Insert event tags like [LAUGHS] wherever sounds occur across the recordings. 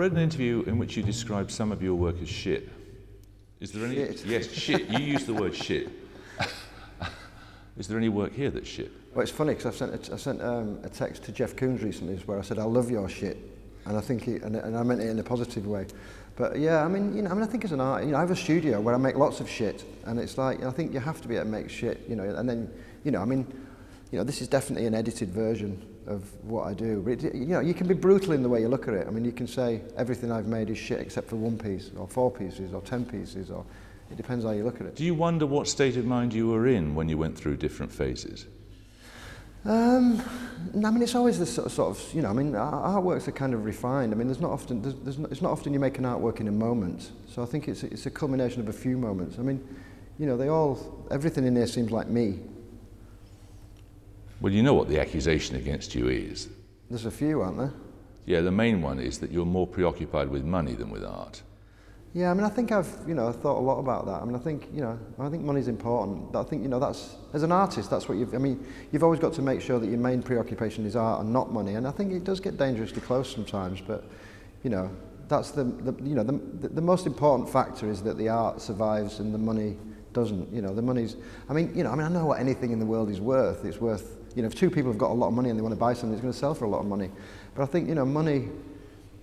read an interview in which you described some of your work as shit. Is there any? Shit. Yes, shit. You used the word shit. Is there any work here that's shit? Well, it's funny because I sent, a, I sent um, a text to Jeff Koons recently where I said, I love your shit. And I think he, and, and I meant it in a positive way. But yeah, I mean, you know, I mean, I think as an art, you know, I have a studio where I make lots of shit, and it's like, I think you have to be able to make shit, you know, and then, you know, I mean, you know, this is definitely an edited version of what I do. But it, you know, you can be brutal in the way you look at it. I mean, you can say everything I've made is shit except for one piece, or four pieces, or ten pieces, or it depends how you look at it. Do you wonder what state of mind you were in when you went through different phases? Um, I mean, it's always the sort of, sort of, you know, I mean, artworks are kind of refined. I mean, there's not often, there's, there's not, it's not often you make an artwork in a moment. So I think it's, it's a culmination of a few moments. I mean, you know, they all, everything in there seems like me. Well, you know what the accusation against you is. There's a few, aren't there? Yeah, the main one is that you're more preoccupied with money than with art. Yeah, I mean, I think I've, you know, thought a lot about that. I mean, I think, you know, I think money's important. But I think, you know, that's, as an artist, that's what you've, I mean, you've always got to make sure that your main preoccupation is art and not money. And I think it does get dangerously close sometimes, but, you know, that's the, the you know, the, the most important factor is that the art survives and the money doesn't. You know, the money's, I mean, you know, I mean, I know what anything in the world is worth. It's worth, you know, if two people have got a lot of money and they want to buy something, it's going to sell for a lot of money. But I think, you know, money,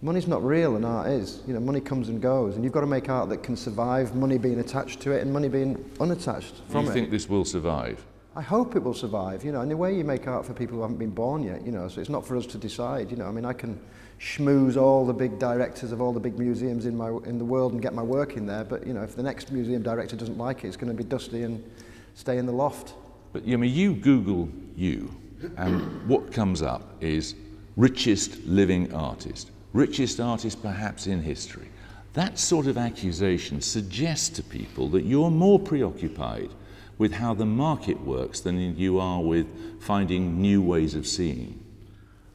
money's not real and art is. You know, money comes and goes, and you've got to make art that can survive money being attached to it and money being unattached from Do you it. think this will survive? I hope it will survive. You know, in a way, you make art for people who haven't been born yet. You know, so it's not for us to decide. You know, I mean, I can schmooze all the big directors of all the big museums in my in the world and get my work in there. But you know, if the next museum director doesn't like it, it's going to be dusty and stay in the loft. But I mean, you Google you, and what comes up is richest living artist, richest artist perhaps in history. That sort of accusation suggests to people that you're more preoccupied with how the market works than you are with finding new ways of seeing.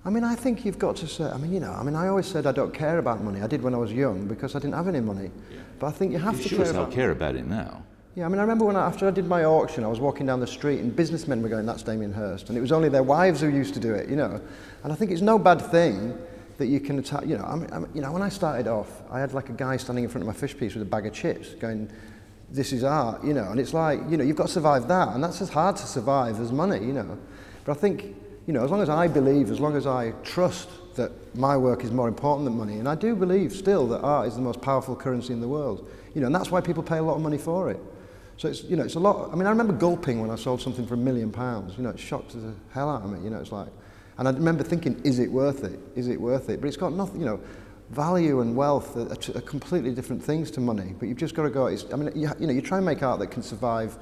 I mean, I think you've got to say, I mean, you know, I mean, I always said I don't care about money. I did when I was young because I didn't have any money. But I think you have You to sure care about care about it now. Yeah, I mean, I remember when I, after I did my auction, I was walking down the street and businessmen were going, that's Damien Hirst. And it was only their wives who used to do it, you know. And I think it's no bad thing that you can attack, you know, I mean, I mean, you know, when I started off, I had like a guy standing in front of my fish piece with a bag of chips going, this is art, you know. And it's like, you know, you've got to survive that. And that's as hard to survive as money, you know. But I think, you know, as long as I believe, as long as I trust that my work is more important than money, and I do believe still that art is the most powerful currency in the world, you know, and that's why people pay a lot of money for it. So it's, you know, it's a lot. I mean, I remember gulping when I sold something for a million pounds. You know, it shocked the hell out of me. You know, it's like, and I remember thinking, is it worth it? Is it worth it? But it's got nothing. You know, value and wealth are, are, are completely different things to money. But you've just got to go. It's, I mean, you, you know, you try and make art that can survive,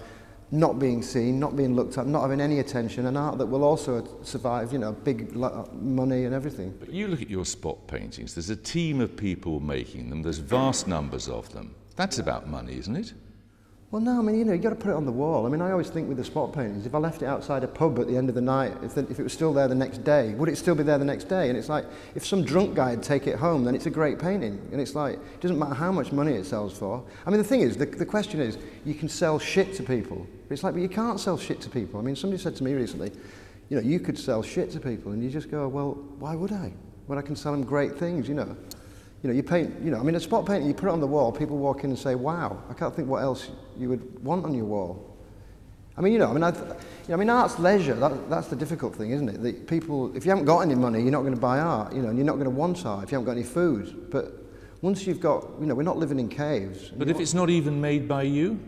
not being seen, not being looked at, not having any attention, and art that will also survive. You know, big money and everything. But you look at your spot paintings, there's a team of people making them, there's vast numbers of them. That's about money, isn't it? Well, no, I mean, you know, you got to put it on the wall. I mean, I always think with the spot paintings, if I left it outside a pub at the end of the night, if, the, if it was still there the next day, would it still be there the next day? And it's like, if some drunk guy would take it home, then it's a great painting. And it's like, it doesn't matter how much money it sells for. I mean, the thing is, the, the question is, you can sell shit to people. But it's like, but you can't sell shit to people. I mean, somebody said to me recently, you know, you could sell shit to people. And you just go, well, why would I? When I can sell them great things, you know. You know, you paint, you know, I mean, a spot painting, you put it on the wall, people walk in and say, wow, I can't think what else you would want on your wall. I mean, you know, I mean, I, you know, I mean, art's leisure. That, that's the difficult thing, isn't it? That people, if you haven't got any money, you're not going to buy art, you know, and you're not going to want art if you haven't got any food. But once you've got, you know, we're not living in caves. But if it's not even made by you?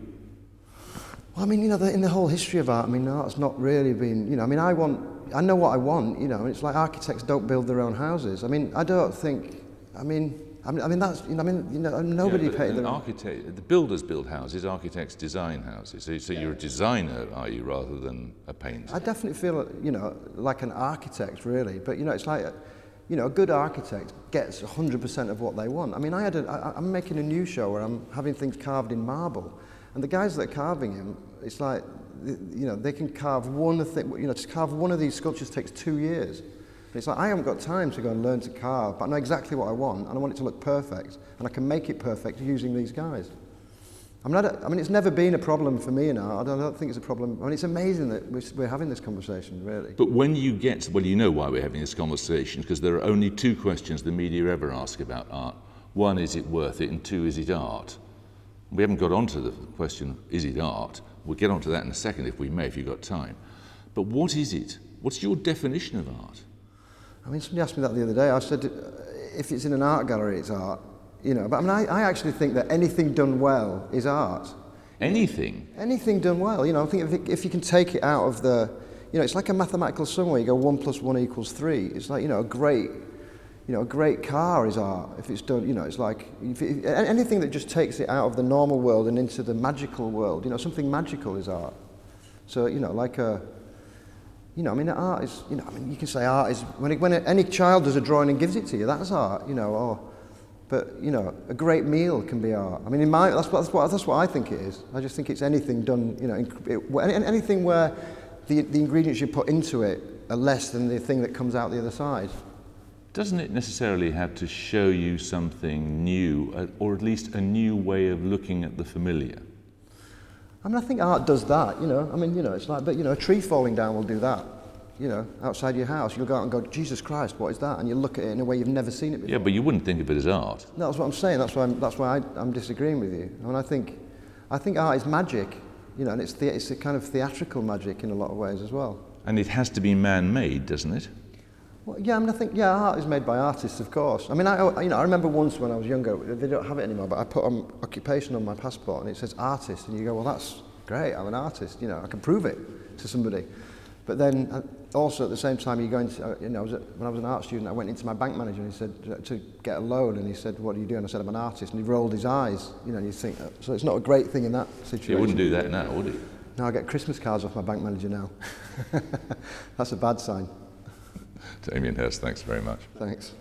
Well, I mean, you know, the, in the whole history of art, I mean, art's not really been, you know, I mean, I want, I know what I want, you know, and it's like architects don't build their own houses. I mean, I don't think, I mean, I mean, I mean that's, you know, I mean, you know, nobody Yeah, paid an architect, the builders build houses, architects design houses. So, so you're a designer, are you, rather than a painter? I definitely feel, you know, like an architect, really. But, you know, it's like, you know, a good architect gets 100% of what they want. I mean, I had a, I, I'm making a new show where I'm having things carved in marble. And the guys that are carving them, it's like, you know, they can carve one thing, you know, to carve one of these sculptures takes two years. And it's like, I haven't got time to go and learn to carve, but I know exactly what I want, and I want it to look perfect, and I can make it perfect using these guys. I mean, I, don't- I mean, it's never been a problem for me in art. I don't, I don't think it's a problem. I mean, it's amazing that we're, we're having this conversation, really. But when you get, well, you know why we're having this conversation, because there are only two questions the media ever ask about art. One, is it worth it? And two, is it art? We haven't got onto the question, is it art? We'll get onto that in a second if we may, if you've got time. But what is it? What's your definition of art? I mean, somebody asked me that the other day. I said, uh, if it's in an art gallery, it's art. You know, but I mean, I, I actually think that anything done well is art. Anything. Anything done well, you know, I think if, it, if you can take it out of the, you know, it's like a mathematical sum where you go one plus one equals three. It's like, you know, a great, you know, a great car is art if it's done, you know, it's like if it, anything that just takes it out of the normal world and into the magical world, you know, something magical is art. So, you know, like a, you know, I mean, art is, you know, I mean, you can say art is, when, it, when any child does a drawing and gives it to you, that's art, you know, or, but, you know, a great meal can be art. I mean, in my, that's what, that's what, that's what I think it is. I just think it's anything done, you know, it, anything where the, the ingredients you put into it are less than the thing that comes out the other side. Doesn't it necessarily have to show you something new, uh, or at least a new way of looking at the familiar? I mean, I think art does that, you know. I mean, you know, it's like, but, you know, a tree falling down will do that. You know, outside your house, you'll go out and go, Jesus Christ, what is that? And you look at it in a way you've never seen it before. Yeah, but you wouldn't think of it as art. No, that's what I'm saying. That's why I'm, that's why I, I'm disagreeing with you. I mean, I think, I think art is magic, you know, and it's, the, it's a kind of theatrical magic in a lot of ways as well. And it has to be man made, doesn't it? Well, yeah, I mean, I think, yeah, art is made by artists, of course. I mean, I, you know, I remember once when I was younger, they don't have it anymore, but I put on occupation on my passport and it says artist, and you go, well, that's great, I'm an artist, you know, I can prove it to somebody. But then uh, also at the same time, you go into, uh, you know, I was at, when I was an art student, I went into my bank manager and he said, uh, to get a loan, and he said, what are you doing? I said, I'm an artist, and he rolled his eyes, you know, and you think, so it's not a great thing in that situation. You wouldn't do that now, would you? Now I get Christmas cards off my bank manager now. [LAUGHS] That's a bad sign. Damien Hirst, thanks very much. Thanks.